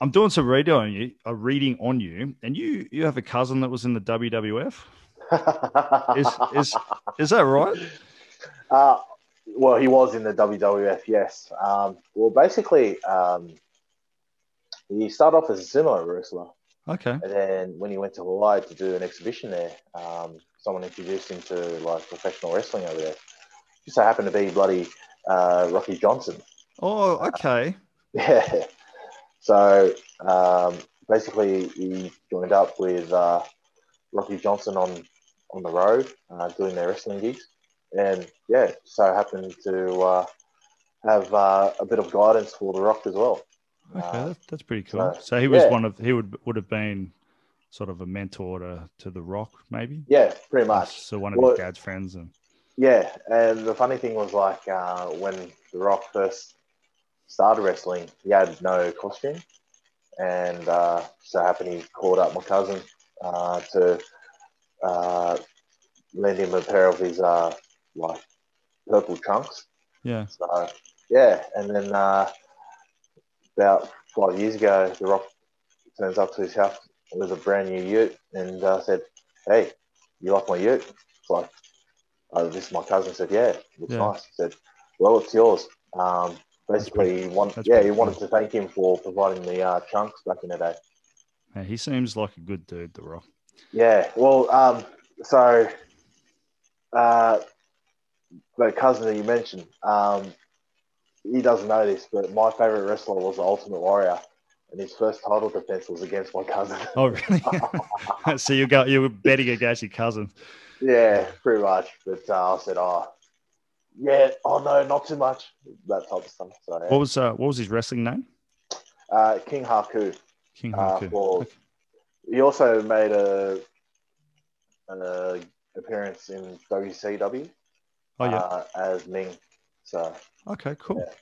I'm doing some reading on you, a reading on you, and you you have a cousin that was in the WWF. is is is that right? Uh, well, he was in the WWF, yes. Um, well, basically, um, he started off as a sumo wrestler. Okay. And then when he went to Hawaii to do an exhibition there, um, someone introduced him to like professional wrestling over there. Just so happened to be bloody uh, Rocky Johnson. Oh, okay. Yeah. So um, basically, he joined up with uh, Rocky Johnson on on the road uh, doing their wrestling gigs, and yeah, so happened to uh, have uh, a bit of guidance for the Rock as well. Okay, Uh, that's, that's pretty cool. so, So, he was yeah. one of he would would have been sort of a mentor to, to the Rock, maybe. yeah, pretty much. So one of Well- his dad's friends, and Yeah, and the funny thing was like uh, when The Rock first started wrestling, he had no costume, and uh, so happened he called up my cousin uh, to uh, lend him a pair of his uh, like purple trunks. yeah, So yeah, and then uh, about five years ago, The Rock turns up to his house with a brand new Ute and uh, said, "Hey, you like my Ute?" It's like, oh, this is my cousin. said, "Yeah, looks Yeah. nice." He said, "Well, it's yours." Um, basically, he want, that's yeah, he wanted to thank him for providing the uh, trunks back in the day. Yeah, he seems like a good dude, the Rock. Yeah, well, um, so uh, the cousin that you mentioned, um, he doesn't know this, but my favorite wrestler was the Ultimate Warrior, and his first title defense was against my cousin. Oh, really? so you got you were betting against your cousin. yeah, pretty much. But uh, I said, oh, yeah, oh no, not too much, that type of stuff. So, yeah. What was uh, what was his wrestling name? uh, King Haku. King Uh, Haku. for- Okay. He also made a an uh, appearance in WCW Oh yeah. uh, as Meng. So okay, cool. yeah.